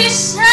be sad.